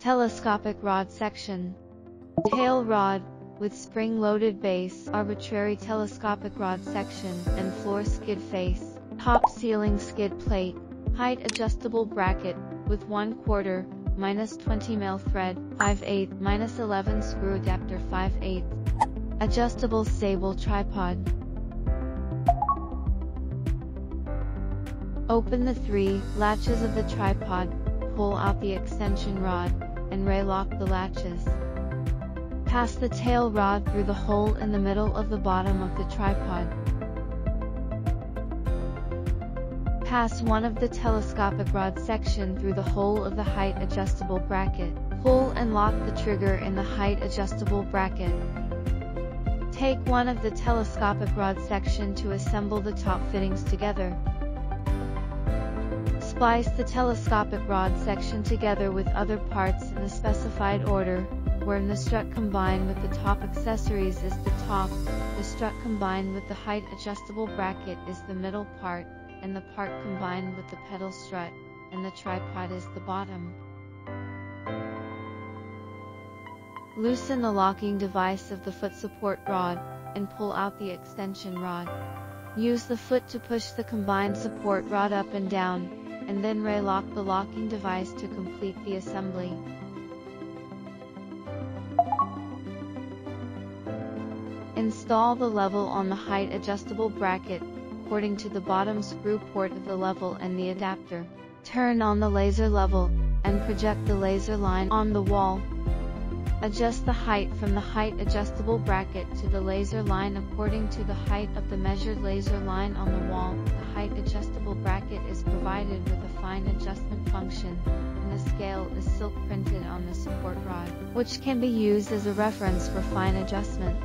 Telescopic rod section. Tail rod, with spring-loaded base, arbitrary telescopic rod section, and floor skid face. Top ceiling skid plate. Height adjustable bracket, with 1 quarter, minus 20 mil thread, 5 8 minus 11 screw adapter 5 8 Adjustable stable tripod. Open the three latches of the tripod, pull out the extension rod, and relock the latches. Pass the tail rod through the hole in the middle of the bottom of the tripod. Pass one of the telescopic rod section through the hole of the height adjustable bracket. Pull and lock the trigger in the height adjustable bracket. Take one of the telescopic rod section to assemble the top fittings together. Splice the telescopic rod section together with other parts in the specified order, where the strut combined with the top accessories is the top, the strut combined with the height adjustable bracket is the middle part, and the part combined with the pedal strut, and the tripod is the bottom. Loosen the locking device of the foot support rod, and pull out the extension rod. Use the foot to push the combined support rod up and down, and then relock the locking device to complete the assembly. Install the level on the height adjustable bracket, according to the bottom screw port of the level and the adapter. Turn on the laser level, and project the laser line on the wall. Adjust the height from the height adjustable bracket to the laser line according to the height of the measured laser line on the wall. The height adjustable bracket is provided with a fine adjustment function, and the scale is silk printed on the support rod, which can be used as a reference for fine adjustment.